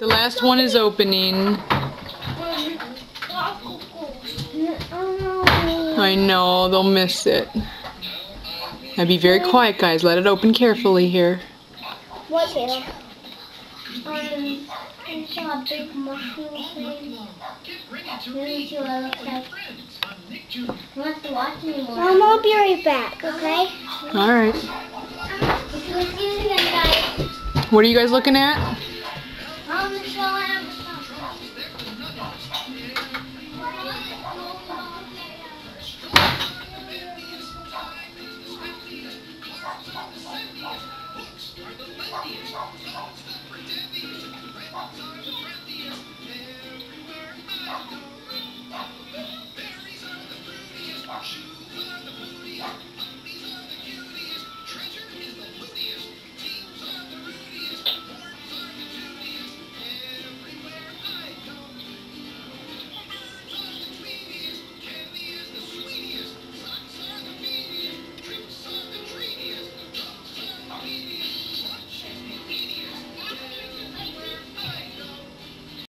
The last one is opening. I know, they'll miss it. Now be very quiet, guys. Let it open carefully here. What here? Um, I saw a big mushroom thing. Let me see what it looks like. I don't have to watch anymore. Mom, I'll be right back, okay? All right. If you're using it, guys. What are you guys looking at? The leftiest. books are the leftiest. Teams that pretend they use right side.